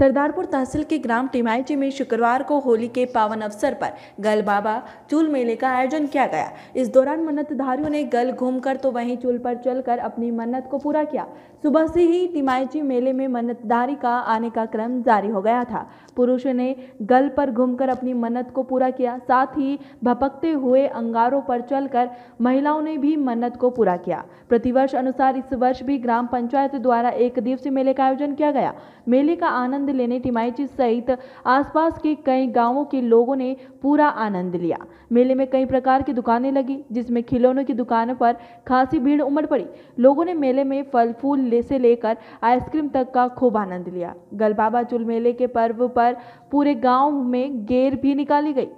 सरदारपुर तहसील के ग्राम टिमाईची में शुक्रवार को होली के पावन अवसर पर गल बाबा चूल मेले का आयोजन किया गया। इस दौरान मन्नतधारियों ने गल घूमकर तो वहीं चूल पर चलकर अपनी मन्नत को पूरा किया। सुबह से ही टिमाईची मेले में मन्नतधारी का आने का क्रम जारी हो गया था। पुरुषों ने गल पर घूमकर अपनी मन्नत को पूरा किया। साथ ही भपकते हुए अंगारों पर चलकर महिलाओं ने भी मन्नत को पूरा किया। प्रतिवर्ष अनुसार इस वर्ष भी ग्राम पंचायत द्वारा एक दिवसीय मेले का आयोजन किया गया। मेले का आनंद लेने टिमाईची सहित आसपास के कई गाँवों के लोगों ने पूरा आनंद लिया। मेले में कई प्रकार की दुकानें लगी, जिसमें खिलौनों की दुकानों पर खासी भीड़ उमड़ पड़ी। लोगों ने मेले में फल फूल ले, से लेकर आइसक्रीम तक का खूब आनंद लिया। गलबाबा चुल मेले के पर्व पर पूरे गाँव में गेर भी निकाली गई।